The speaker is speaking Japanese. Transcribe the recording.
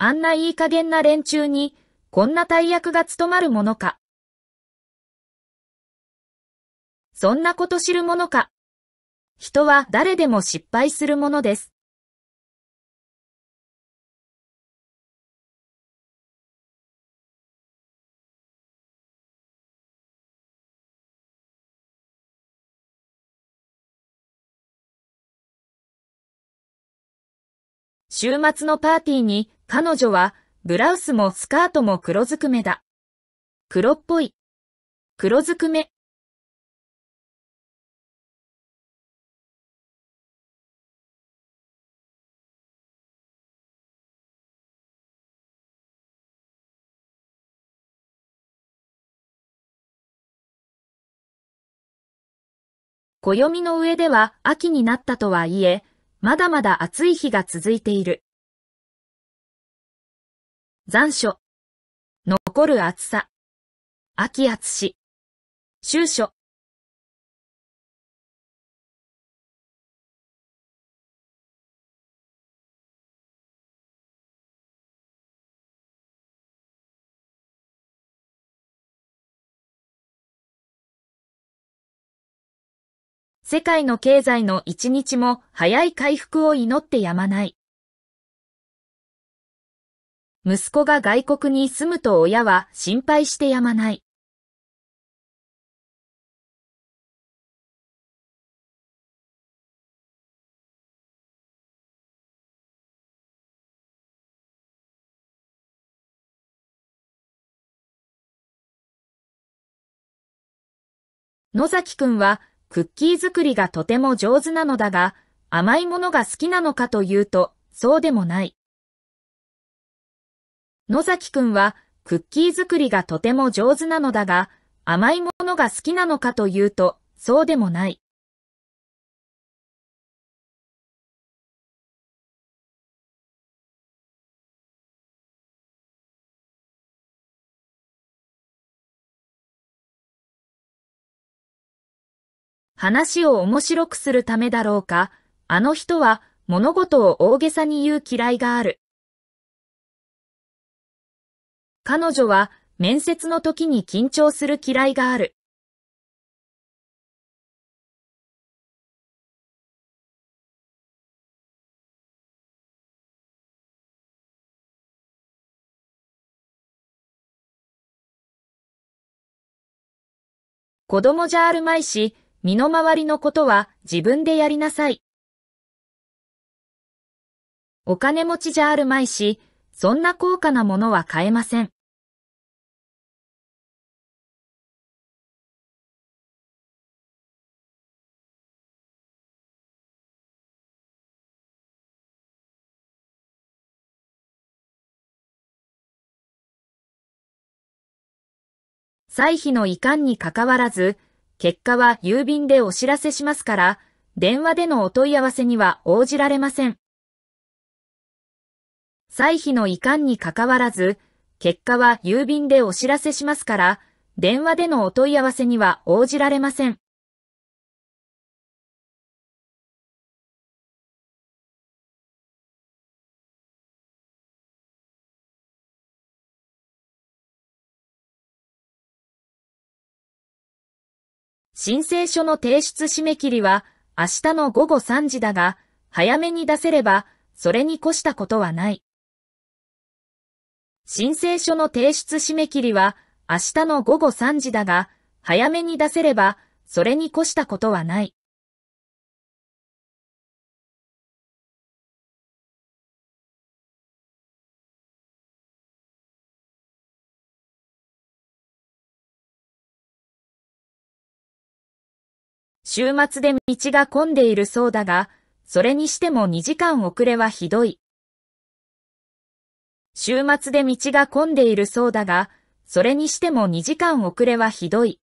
あんないい加減な連中に、こんな大役が務まるものか。そんなこと知るものか。人は誰でも失敗するものです。週末のパーティーに彼女はブラウスもスカートも黒ずくめだ。黒っぽい。黒ずくめ。暦の上では秋になったとはいえ、まだまだ暑い日が続いている。残暑。残る暑さ。秋暑し。終暑。世界の経済の一日も早い回復を祈ってやまない。息子が外国に住むと親は心配してやまない。野崎くんはクッキー作りがとても上手なのだが、甘いものが好きなのかというと、そうでもない。野崎くんは、クッキー作りがとても上手なのだが、甘いものが好きなのかというと、そうでもない。話を面白くするためだろうか、あの人は物事を大げさに言う嫌いがある。彼女は面接の時に緊張する嫌いがある。子供じゃあるまいし、身の回りのことは自分でやりなさい。お金持ちじゃあるまいし、そんな高価なものは買えません。歳費の遺憾にかかわらず、結果は郵便でお知らせしますから、電話でのお問い合わせには応じられません。歳費の遺憾にかかわらず、結果は郵便でお知らせしますから、電話でのお問い合わせには応じられません。申請書の提出締め切りは明日の午後3時だが、早めに出せれば、それに越したことはない。申請書の提出締め切りは明日の午後3時だが、早めに出せれば、それに越したことはない。週末で道が混んでいるそうだが、それにしても2時間遅れはひどい。週末で道が混んでいるそうだが、それにしても2時間遅れはひどい。